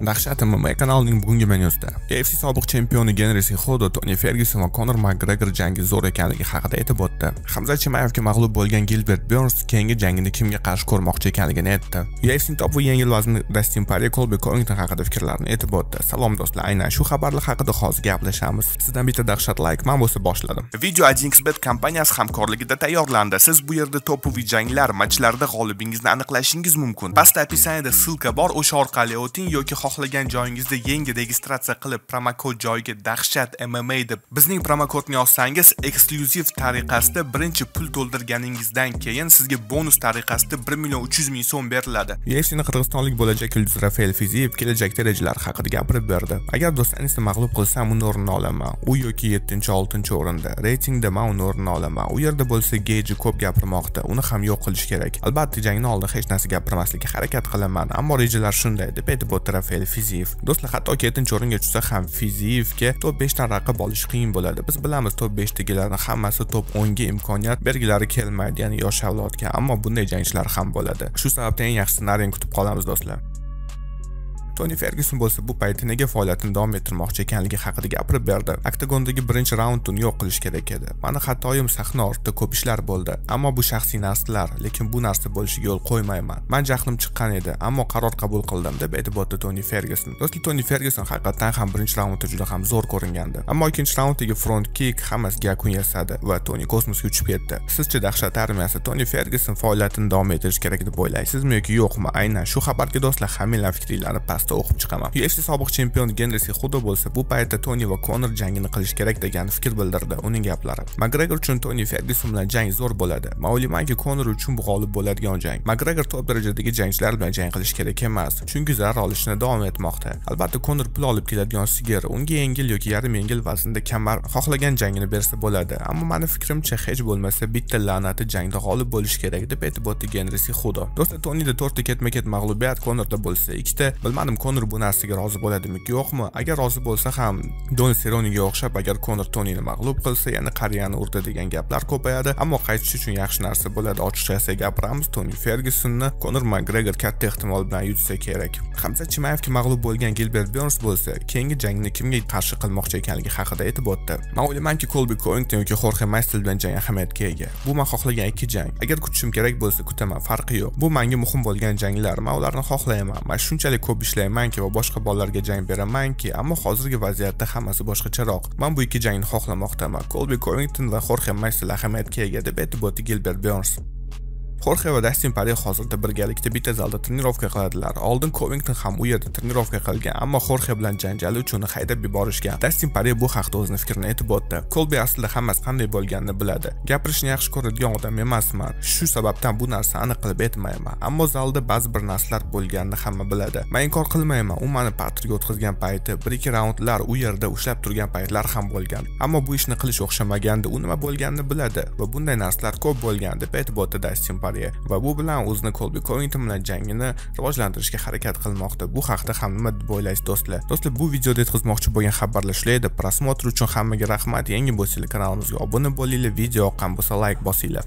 Dahshat MMA kanalining bugungi menyusida UFC sobiq chempioni Genri Cejudo Toni Fergyuson va Conor McGregor jangi zo'r ekanligi haqida aytib o'tdi. Hamza Chimayevga mag'lub bo'lgan Gilbert Burns keyingi jangini kimga qarshi ko'rmoqchi ekanligini aytdi. UFC top va yengil vazn Dustin Poirier Colby Covington haqida fikrlarini aytib o'tdi. Salom do'stlar, aynan shu xabarlar haqida hozir gaplashamiz. Sizdan bitta dahshat like man bo'lsa boshladim. Video 1xbet kompaniyasi hamkorligida tayyorlandi. Siz bu yerda topoviy janglar, matchlarda g'olibingizni aniqlashingiz mumkin. Pastda описаниеda ссылка bor, o'sha orqali o'ting yoki xohlagan joyingizda yangi registratsiya qilib promokod joyiga dahshat MMA deb bizning promokodni yozsangiz eksklyuziv tariqasida birinchi pul to'ldirganingizdan keyin sizga bonus tariqasida 1 million 300 ming so'm beriladi. UFC'ni qirg'izistonlik bo'lajak yulduz Rafael Fiziyev kelajakda rejalari haqida gapirib berdi. Agar do'stlaringizni mag'lub qilsam, uni o'rnini olaman. U yoki 7-6 o'rinda. Reytingda men uni o'rnini olaman. U yerda bo'lsa Geji ko'p gapirmoqda. Uni ham yo'q qilish kerak. Albatta, jangni oldin hech narsa gapirmaslikka harakat qilaman, ammo rejalar shunday deb aytib o'tdi Rafael Fiziyev. Do'stlar, hattoki 7 o'ringa tushsa ham Fiziyevga top 5 raqib olish qiyin bo'ladi. Biz bilamiz top 5 hammasi top 10 ga imkoniyat bergilari kelmaydi, ya'ni yosh avlodga, ammo bunday jangchilar ham bo'ladi. Shu sababdan eng yaxshi ssenariyni kutib qolamiz do'stlar. Toni Fergyuson bo'lsa bu payti nega faoliyatini davom ettirmoqchi ekanligi haqida gapirib berdi. Oktagondagi birinchi raundni yo'q qilish kerak edi. Mani xatoyim sahna ortida ko'p ishlar bo'ldi, ammo bu shaxsiy narsalar, lekin bu narsa bo'lishiga yo'l qo'ymayman. man jahlim chiqqan edi, ammo qaror qabul qildim deb aytib o'tdi Toni Fergyuson. Do'stlar, Toni Fergyuson haqiqatdan ham birinchi raundda juda ham zo'r ko'ringandi, ammo ikkinchi raunddagi front kik hammasiga yakun yasadi va Toni kosmosga uchib ketdi. Sizcha dahshat armiyasi Toni Fergyuson faoliyatini davom ettirish kerak deb o'ylaysizmi yoki yo'qmi? Aynan shu xabarga do'stlar hammalar fikringlarni past asosida o'qib chiqaman. UFC sobiq chempion genrisi xudo bo'lsa bu paytda Toni va Conor jangini qilish kerak degan fikr bildirdi uning gaplari. McGregor uchun Toni Ferguson bilan jang zo'r bo'ladi. Ma'lumki konor Conor uchun bu g'olib bo'ladigan jang. McGregor top darajadagi jangchilar bilan jang qilish kerak emas chunki zarar olishni davom etmoqda. Albatta Conor pul olib keladigan sigir unga yengil yoki yarim yengil vaznda kamar xohlagan jangini bersa bo'ladi. Ammo mani fikrimcha hech bo'lmasa bitta la'nati jangda g'olib bo'lishi kerak deb aytib o'tdi genrisi xudo. Do'stlar Tonida to'rtta ketma-ket mag'lubiyat konorda bo'lsa ikkita bilmadim Conor bu narsaga rozi bo'ladimi yo'qmi? Agar rozi bo'lsa ham don seroniga o'xshab agar konor tonini mag'lub qilsa yana qariyani urdi degan gaplar ko'payadi. Ammo qaytish uchun yaxshi narsa bo'ladi. Ochiqchasi gapiramiz toni fergusonni konor makgregor katta ehtimol bilan yutsa kerak. Hamza chimayevga mag'lub bo'lgan gilbert berns bo'lsa keyingi jangni kimga qarshi qilmoqchi ekanligi haqida aytib o'tdi. Man o'ylaymanki kolbi koington yoki xorxe maystel bilan jang ahamiyatga ega. Bu man xohlagan ikki jang. Agar kutishim kerak bo'lsa kutaman. Farqi yo'q. Bu menga muhim bo'lgan janglar. Man ularni xohlayman man shunchalik ko'p ishlaymanki va boshqa bolalarga jang beramanki ammo hozirgi vaziyatda hammasi boshqacharoq man bu ikki jangni xohlamoqdaman. Kolbi Covington va xorxe maysel ahamiyatga ega deb aytib o'tdi gilbert berns Jorge va Dastin Poirier hozirda birgalikda bitta zalda trenirovka qiladilar. Oldin Covington ham u yerda trenirovka qilgan, ammo Jorge bilan janjali uchun haydab yuborishgan. Dastin Poirier bu haqda o'zining fikrini aytib o'tdi. Kolbi aslida hammasi qanday bo'lganini biladi. Gapirishni yaxshi ko'radigan odam emasman. Shu sababdan bu narsani aniq qilib aytmayman. Ammo zalda ba'zi bir narsalar bo'lganini hamma biladi. Men inkor qilmayman, u meni patrga o'tkazgan payti, 1-2 raundlar u yerda ushlab turgan paytlar ham bo'lgan. Ammo bu ishni qilish o'xshamagandi, u nima bo'lganini biladi va bunday narsalar ko'p bo'lgan deb aytib o'tdi Dastin Dustin Poirier. va bu bilan o'zini Kolbi Covington bilan jangini rivojlantirishga harakat qilmoqda. Bu haqda ham nima deb o'ylaysiz do'stlar? Do'stlar, bu videoda yetkazmoqchi bo'lgan xabarlar shular edi. Prosmotr uchun hammaga rahmat. Yangi bo'lsanglar kanalimizga obuna bo'linglar, video yoqqan bo'lsa like bosinglar.